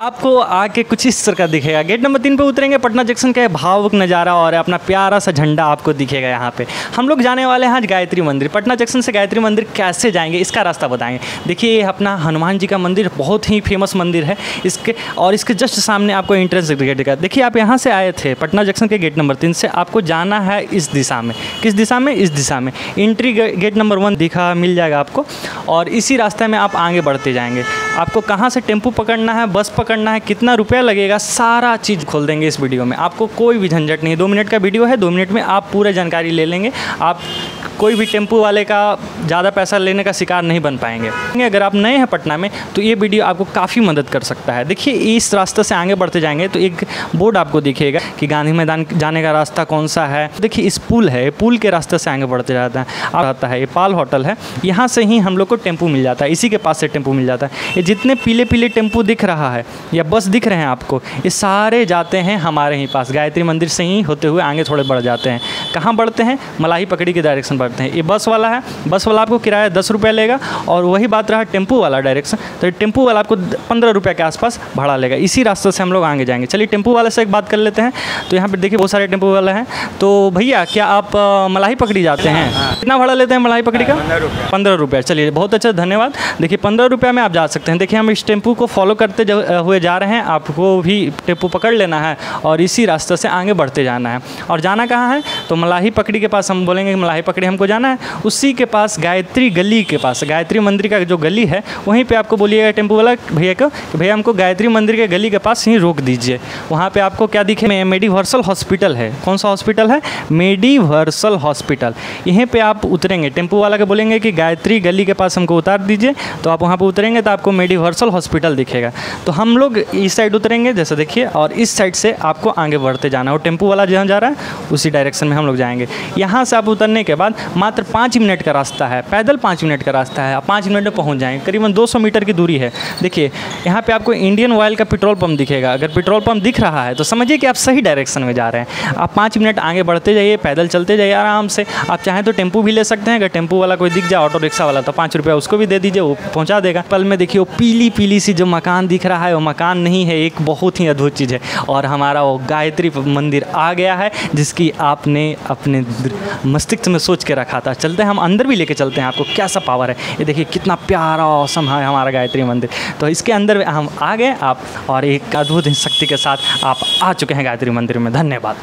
आपको आके कुछ इस तरह का दिखेगा। गेट नंबर तीन पे उतरेंगे, पटना जंक्शन का भावुक नज़ारा और अपना प्यारा सा झंडा आपको दिखेगा यहाँ पे। हम लोग जाने वाले हैं आज गायत्री मंदिर। पटना जंक्शन से गायत्री मंदिर कैसे जाएँगे, इसका रास्ता बताएँगे। देखिए अपना हनुमान जी का मंदिर बहुत ही फ़ेमस मंदिर है। इसके और इसके जस्ट सामने आपको एंट्रेंस गेट दिखा देखिए आप यहाँ से आए थे, पटना जंक्शन के गेट नंबर तीन से। आपको जाना है इस दिशा में। किस दिशा में? इस दिशा में। एंट्री गेट नंबर वन दिखा, मिल जाएगा आपको। और इसी रास्ते में आप आगे बढ़ते जाएँगे। आपको कहाँ से टेंपू पकड़ना है, बस पकड़ना है, कितना रुपया लगेगा, सारा चीज़ खोल देंगे इस वीडियो में। आपको कोई भी झंझट नहीं दो मिनट का वीडियो है, दो मिनट में आप पूरा जानकारी ले लेंगे। आप कोई भी टेंपू वाले का ज़्यादा पैसा लेने का शिकार नहीं बन पाएँगे। अगर आप नए हैं पटना में तो ये वीडियो आपको काफ़ी मदद कर सकता है। देखिए, इस रास्ते से आगे बढ़ते जाएँगे तो एक बोर्ड आपको दिखेगा कि गांधी मैदान जाने का रास्ता कौन सा है। देखिए, इस पुल है, पुल के रास्ते से आगे बढ़ते जाता है आता है, ये पाल होटल है। यहाँ से ही हम लोग को टेंपू मिल जाता है, इसी के पास से टेंपू मिल जाता है। ये जितने पीले पीले टेंपू दिख रहा है, या बस दिख रहे हैं आपको, ये सारे जाते हैं हमारे ही पास। गायत्री मंदिर से ही होते हुए आगे थोड़े बढ़ जाते हैं। कहाँ बढ़ते हैं? मलाई पकड़ी के डायरेक्शन बढ़ते हैं। ये बस वाला है। बस वाला आपको किराया दस रुपये लेगा और वही बात रहा टेंपू वाला डायरेक्शन तो टेंपू वाला आपको पंद्रह रुपये के आसपास भाड़ा लेगा। इसी रास्ते से हम लोग आगे जाएँगे। चलिए टेंपू वाले से एक बात कर लेते हैं। तो यहाँ पर देखिए बहुत सारे टेंपू वाले हैं। तो भैया क्या आप मलाई पकड़ी जाते हैं? कितना भाड़ा लेते हैं मलाई पकड़ी का? पंद्रह रुपये। चलिए बहुत अच्छा धन्यवाद। देखिए पंद्रह रुपये में आप जा सकते हैं। देखिए हम इस टेंपू को फॉलो करते हुए जा रहे हैं। आपको भी टेंपू पकड़ लेना है और इसी रास्ते से आगे बढ़ते जाना है। और जाना कहाँ है? तो मलाही पकड़ी के पास हम बोलेंगे मलाही पकड़ी हमको जाना है। उसी के पास गायत्री गली के पास, गायत्री मंदिर का जो गली है, वहीं पे आपको बोलिएगा टेंपो वाला भैया को कि भैया हमको गायत्री मंदिर के गली के पास ही रोक दीजिए। वहाँ पे आपको क्या दिखे? मेडिवर्सल हॉस्पिटल है। कौन सा हॉस्पिटल है? Mediversal hospital. यहीं पर आप उतरेंगे। टेंपो वाला के बोलेंगे कि गायत्री गली के पास हमको उतार दीजिए तो आप वहाँ पर उतरेंगे तो आपको मेडिवर्सल हॉस्पिटल दिखेगा। तो हम लोग इस साइड उतरेंगे, जैसे देखिए, और इस साइड से आपको आगे बढ़ते जाना है। और टेंपो वाला जहाँ जा रहा है, उसी डायरेक्शन में हम लोग जाएँगे। यहाँ से आप उतरने के बाद मात्र पाँच मिनट का रास्ता है, पैदल पाँच मिनट का रास्ता है, आप पाँच मिनट में पहुँच जाएँगे करीबन 200 मीटर की दूरी है। देखिए, यहाँ पे आपको इंडियन ऑयल का पेट्रोल पंप दिखेगा, अगर पेट्रोल पंप दिख रहा है तो समझिए कि आप सही डायरेक्शन में जा रहे हैं। आप पाँच मिनट आगे बढ़ते जाइए, पैदल चलते जाइए आराम से। आप चाहें तो टेंपू भी ले सकते हैं, अगर टेंपू वाला कोई दिख जाए, ऑटो रिक्शा वाला तो पाँच रुपया उसको भी दे दीजिए, वो पहुँचा देगा। पल में देखिए, वो पीली पीली सी जो मकान दिख रहा है, वो मकान नहीं है, एक बहुत ही अद्भुत चीज़ है। और हमारा वो गायत्री मंदिर आ गया है, जिसकी आपने अपने मस्तिष्क में सोच के रखा था। चलते हैं, हम अंदर भी लेके चलते हैं आपको, कैसा पावर है। ये देखिए, कितना प्यारा औसम है हमारा गायत्री मंदिर। तो इसके अंदर हम आ गए आप, और एक अद्भुत शक्ति के साथ आप आ चुके हैं गायत्री मंदिर में। धन्यवाद।